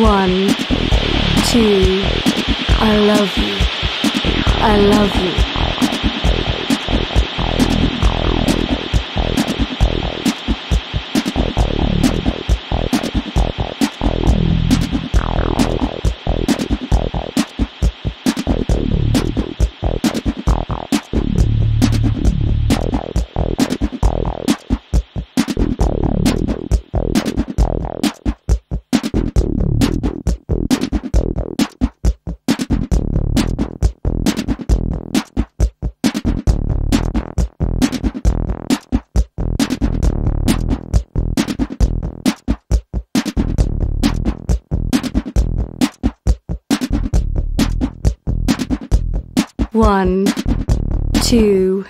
One, two, I love you. I love you. One, two,